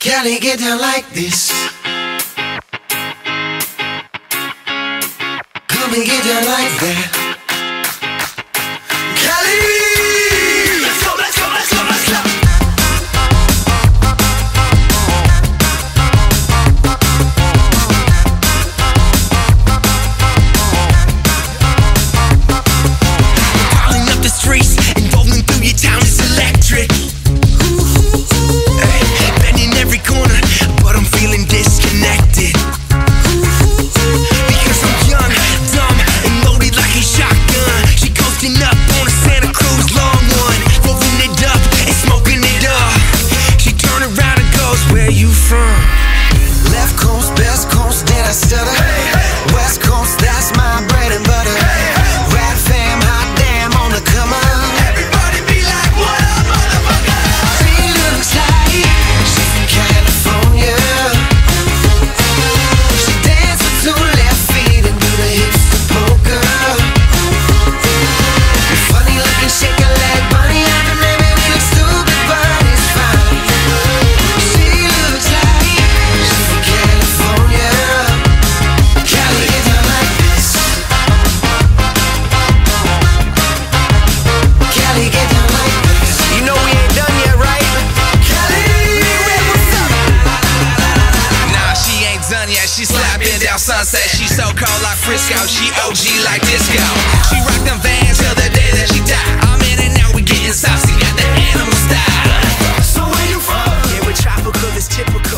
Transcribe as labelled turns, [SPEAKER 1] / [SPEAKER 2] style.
[SPEAKER 1] Cali get down like this? Come and get down like that.
[SPEAKER 2] where you from?
[SPEAKER 1] Left coast.
[SPEAKER 2] sunset. She so cold like Frisco, she OG like disco. She rocked them vans till the day that she died. I'm in and now we getting saucy, got the animal style. So where you from? Yeah, we're tropical, it's typical.